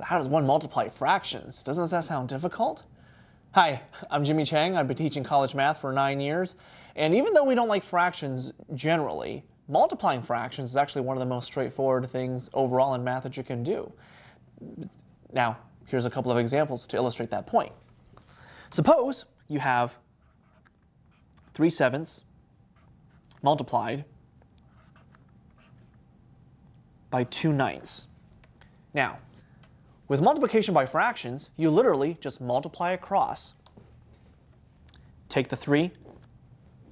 So how does one multiply fractions? Doesn't that sound difficult? Hi, I'm Jimmy Chang. I've been teaching college math for nine years. And even though we don't like fractions generally, multiplying fractions is actually one of the most straightforward things overall in math that you can do. Now, here's a couple of examples to illustrate that point. Suppose you have 3 sevenths multiplied by 2 ninths. Now, with multiplication by fractions, you literally just multiply across. Take the 3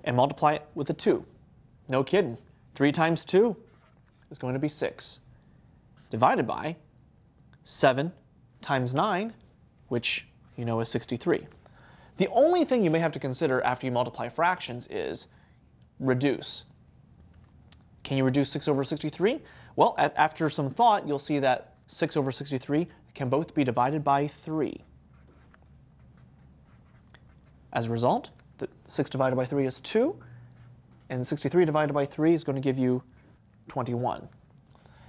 and multiply it with the 2. No kidding. 3 times 2 is going to be 6. Divided by 7 times 9, which you know is 63. The only thing you may have to consider after you multiply fractions is reduce. Can you reduce 6 over 63? Well, after some thought, you'll see that 6 over 63 can both be divided by 3. As a result, 6 divided by 3 is 2, and 63 divided by 3 is going to give you 21.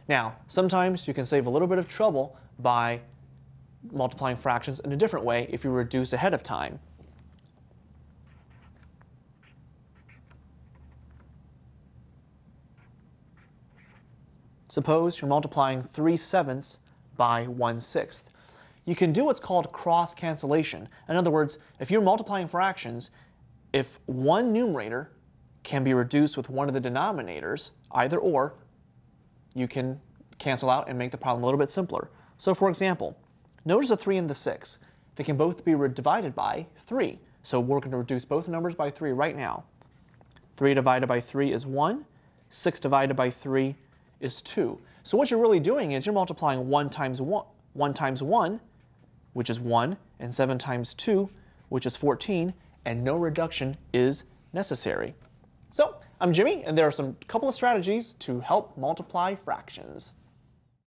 Now, sometimes you can save a little bit of trouble by multiplying fractions in a different way if you reduce ahead of time. Suppose you're multiplying 3 sevenths by 1 sixth. You can do what's called cross cancellation. In other words, if you're multiplying fractions, if one numerator can be reduced with one of the denominators, either or, you can cancel out and make the problem a little bit simpler. So for example, notice the 3 and the 6. They can both be divided by 3. So we're going to reduce both numbers by 3 right now. 3 divided by 3 is 1. 6 divided by 3 is 2. So what you're really doing is you're multiplying 1 times 1, 1 times 1, which is 1, and 7 times 2, which is 14, and no reduction is necessary. So I'm Jimmy, and there are some couple of strategies to help multiply fractions.